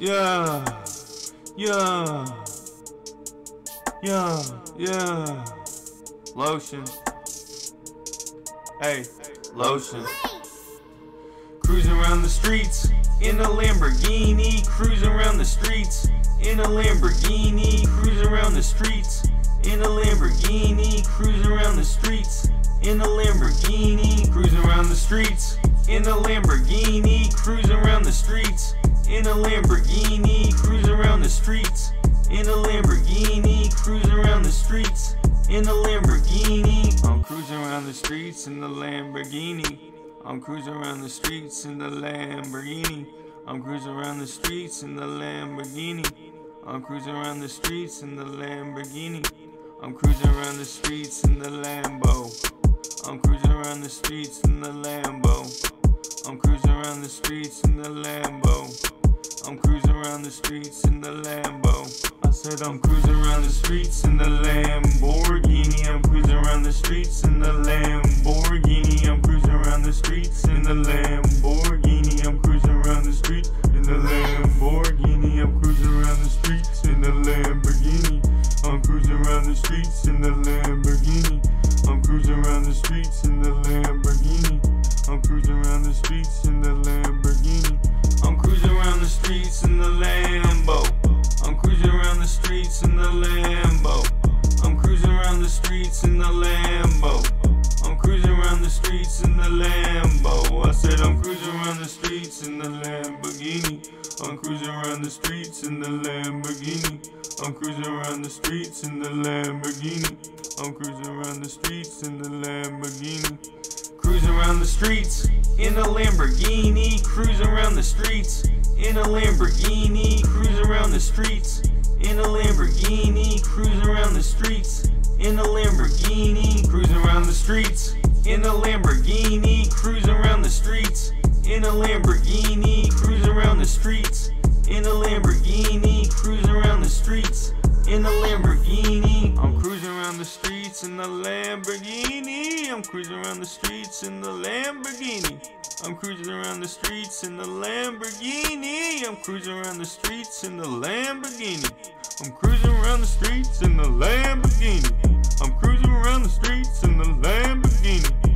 Yeah, yeah, yeah, yeah. Lotion. Hey, lotion. Cruising around the streets in a Lamborghini. Cruising around the streets in a Lamborghini. Cruising around the streets in a Lamborghini. Cruising around the streets in a Lamborghini. Cruising around the streets in a Lamborghini. Cruising around the streets in a Lamborghini. Cruising around the streets in a Lamborghini. Cruising around the streets in a Lamborghini. I'm cruising around the streets in the Lamborghini. I'm cruising around the streets in the Lamborghini. I'm cruising around the streets in the Lamborghini. I'm cruising around the streets in the Lamborghini. I'm cruising around the streets in the Lambo. I'm cruising around the streets in the Lambo. I'm cruising around the streets in the Lambo. I'm cruising around the streets in the Lambo. I said I'm cruising around the streets in the Lamborghini. I'm cruising around the streets in the Lamborghini. I'm cruising around the streets in the Lamborghini. I'm cruising around the streets in the Lamborghini. I'm cruising around the streets in the Lamborghini. I'm cruising around the streets in the Lamborghini. I'm cruising around the streets in the Lamborghini. I'm cruising around the streets in the Lamborghini. I'm cruising around the streets in the Lamborghini. I'm cruising around the streets in the Lamborghini. Cruising around the streets in a Lamborghini. Cruising around the streets in a Lamborghini. Cruising around the streets in a Lamborghini. Cruising around the streets in a Lamborghini. Cruising around the streets in a Lamborghini. Cruising around the streets in a Lamborghini. Streets in a Lamborghini. Cruising around the streets in a Lamborghini. I'm cruising around the streets in the Lamborghini. I'm cruising around the streets in the Lamborghini. I'm cruising around the streets in the Lamborghini. I'm cruising around the streets in the Lamborghini. I'm cruising around the streets in the Lamborghini. I'm cruising around the streets in the Lamborghini.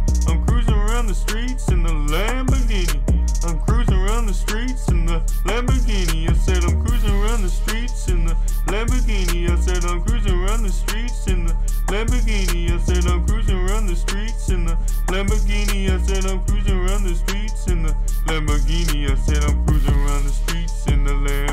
Lamborghini. I said I'm cruising around the streets in the Lamborghini. I said I'm cruising around the streets in the Lamborghini. I said I'm cruising around the streets in the Lamborghini.